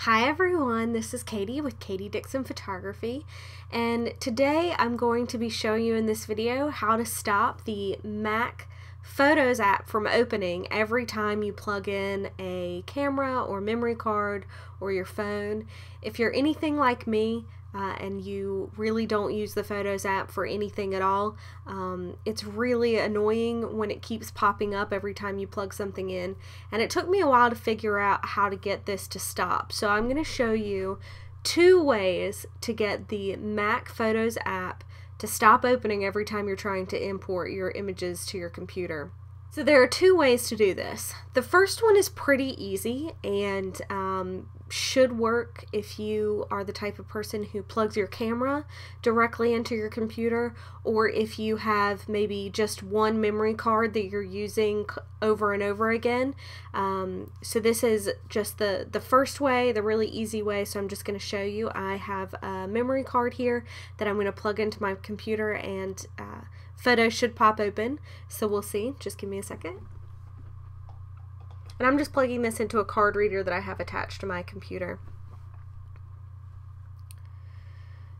Hi everyone, this is Katie with Katie Dickson Photography and today I'm going to be showing you in this video how to stop the Mac Photos app from opening every time you plug in a camera or memory card or your phone. If you're anything like me, uh, and you really don't use the Photos app for anything at all, um, it's really annoying when it keeps popping up every time you plug something in. And it took me a while to figure out how to get this to stop. So I'm going to show you two ways to get the Mac Photos app to stop opening every time you're trying to import your images to your computer. So there are two ways to do this. The first one is pretty easy and um, should work if you are the type of person who plugs your camera directly into your computer or if you have maybe just one memory card that you're using over and over again. Um, so this is just the, the first way, the really easy way. So I'm just going to show you. I have a memory card here that I'm going to plug into my computer and uh, Photo should pop open, so we'll see. Just give me a second. And I'm just plugging this into a card reader that I have attached to my computer.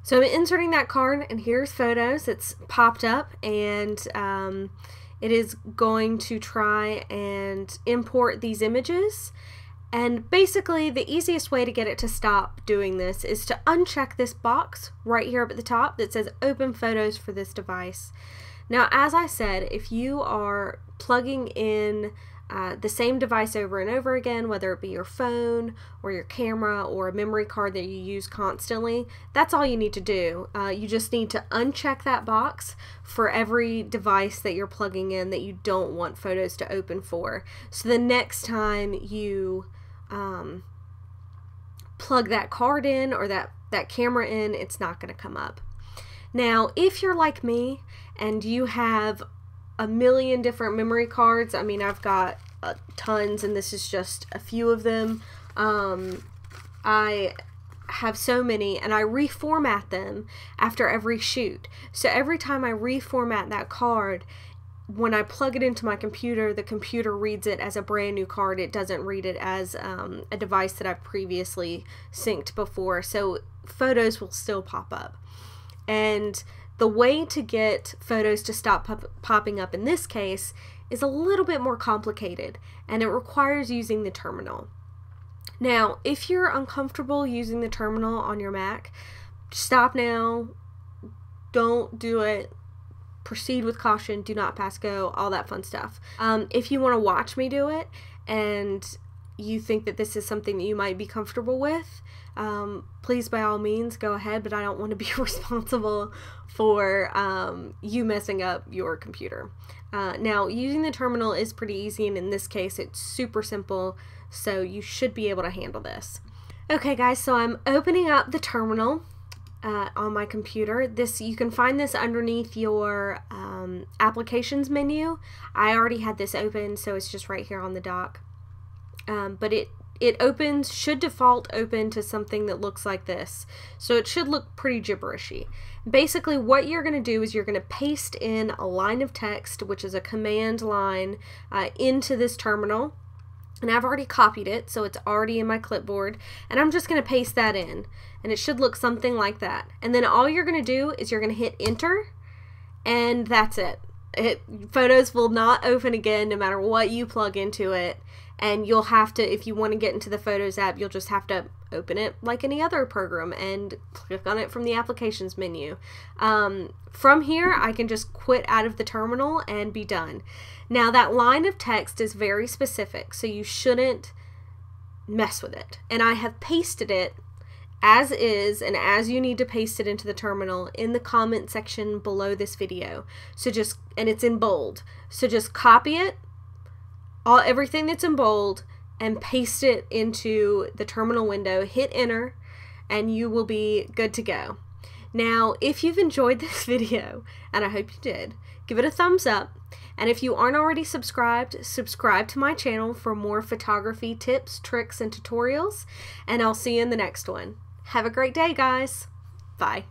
So I'm inserting that card, and here's photos. It's popped up, and um, it is going to try and import these images. And basically, the easiest way to get it to stop doing this is to uncheck this box right here up at the top that says Open Photos for this device. Now, as I said, if you are plugging in uh, the same device over and over again, whether it be your phone or your camera or a memory card that you use constantly, that's all you need to do. Uh, you just need to uncheck that box for every device that you're plugging in that you don't want photos to open for. So the next time you um, plug that card in or that, that camera in, it's not going to come up. Now, if you're like me and you have a million different memory cards, I mean, I've got uh, tons, and this is just a few of them. Um, I have so many and I reformat them after every shoot. So every time I reformat that card, when I plug it into my computer, the computer reads it as a brand new card. It doesn't read it as um, a device that I've previously synced before. So photos will still pop up. And the way to get photos to stop pop popping up in this case is a little bit more complicated and it requires using the terminal. Now, if you're uncomfortable using the terminal on your Mac, stop now, don't do it, proceed with caution, do not pass go, all that fun stuff. Um, if you want to watch me do it and you think that this is something that you might be comfortable with, um, please by all means go ahead, but I don't want to be responsible for um, you messing up your computer. Uh, now, using the terminal is pretty easy, and in this case, it's super simple, so you should be able to handle this. Okay, guys, so I'm opening up the terminal uh, on my computer. This You can find this underneath your um, applications menu. I already had this open, so it's just right here on the dock. Um, but it it opens should default open to something that looks like this. So it should look pretty gibberishy. Basically what you're going to do is you're going to paste in a line of text which is a command line uh, into this terminal. And I've already copied it so it's already in my clipboard. And I'm just going to paste that in and it should look something like that. And then all you're going to do is you're going to hit enter and that's it it photos will not open again no matter what you plug into it. And you'll have to if you want to get into the photos app you'll just have to open it like any other program and click on it from the applications menu. Um, from here I can just quit out of the terminal and be done. Now that line of text is very specific so you shouldn't mess with it. And I have pasted it as is and as you need to paste it into the terminal in the comment section below this video so just and it's in bold so just copy it all everything that's in bold and paste it into the terminal window, hit enter, and you will be good to go. Now, if you've enjoyed this video, and I hope you did, give it a thumbs up. And if you aren't already subscribed, subscribe to my channel for more photography tips, tricks, and tutorials. And I'll see you in the next one. Have a great day, guys. Bye.